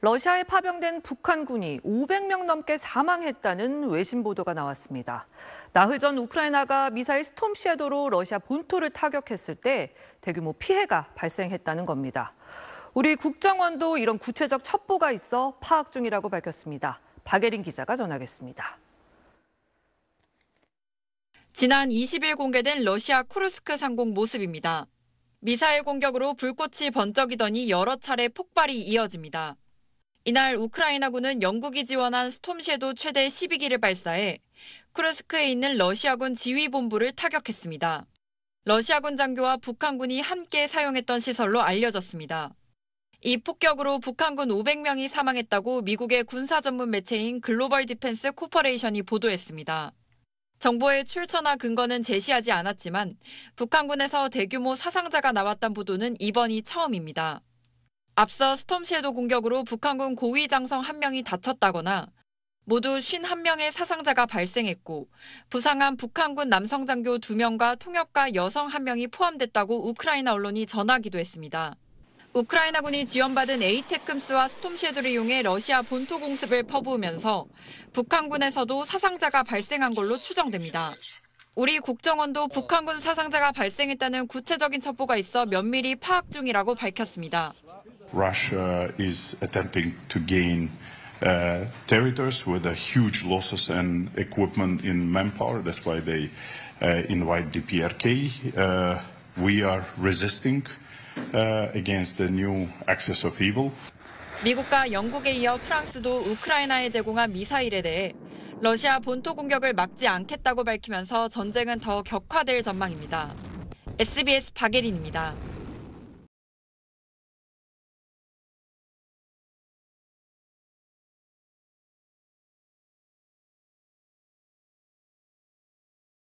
러시아에 파병된 북한군이 500명 넘게 사망했다는 외신 보도가 나왔습니다. 나흘 전 우크라이나가 미사일 스톰 섀도로 러시아 본토를 타격했을 때 대규모 피해가 발생했다는 겁니다. 우리 국정원도 이런 구체적 첩보가 있어 파악 중이라고 밝혔습니다. 박예린 기자가 전하겠습니다. 지난 20일 공개된 러시아 쿠르스크 상공 모습입니다. 미사일 공격으로 불꽃이 번쩍이더니 여러 차례 폭발이 이어집니다. 이날 우크라이나군은 영국이 지원한 스톰섀도 최대 12기를 발사해 쿠르스크에 있는 러시아군 지휘본부를 타격했습니다. 러시아군 장교와 북한군이 함께 사용했던 시설로 알려졌습니다. 이 폭격으로 북한군 500명이 사망했다고 미국의 군사 전문 매체인 글로벌 디펜스 코퍼레이션이 보도했습니다. 정보의 출처나 근거는 제시하지 않았지만 북한군에서 대규모 사상자가 나왔던 보도는 이번이 처음입니다. 앞서 스톰 섀도 공격으로 북한군 고위 장성 1명이 다쳤다거나 모두 51명의 사상자가 발생했고 부상한 북한군 남성 장교 2명과 통역가 여성 1명이 포함됐다고 우크라이나 언론이 전하기도 했습니다. 우크라이나군이 지원받은 에이테크스와 스톰 섀도를 이용해 러시아 본토 공습을 퍼부으면서 북한군에서도 사상자가 발생한 걸로 추정됩니다. 우리 국정원도 북한군 사상자가 발생했다는 구체적인 첩보가 있어 면밀히 파악 중이라고 밝혔습니다. Russia is attempting to gain uh, territories with a huge losses and equipment in manpower. That's why they uh, invite DPRK. Uh, we are resisting uh, against the new axis of evil. 미국과 영국에 이어 프랑스도 우크라이나에 제공한 미사일에 대해 러시아 본토 공격을 막지 않겠다고 밝히면서 전쟁은 더 격화될 전망입니다. SBS 박예린입니다.